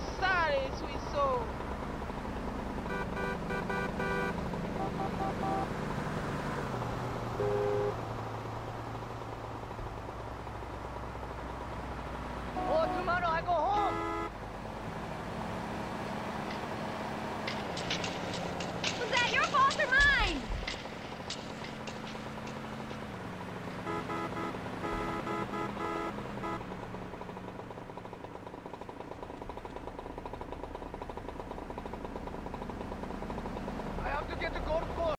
Sorry, sweet soul. get the go